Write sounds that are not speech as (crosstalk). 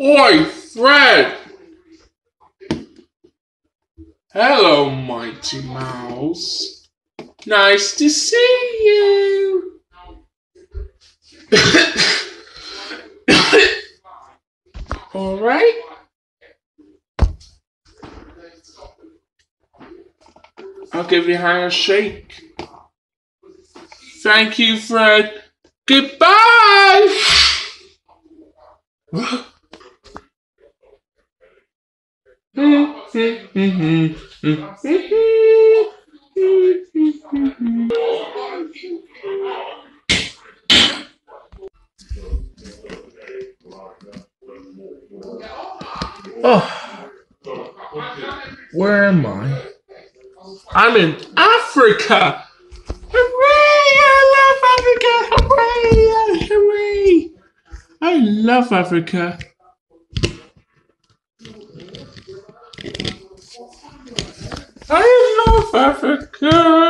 Oi, Fred! Hello, Mighty Mouse. Nice to see you. (coughs) All right. I'll give your hand a shake. Thank you, Fred. Goodbye. (gasps) (laughs) oh, where am I? I'm in Africa. Hooray! I love Africa. Hooray! Hooray! I love Africa. I love Africa.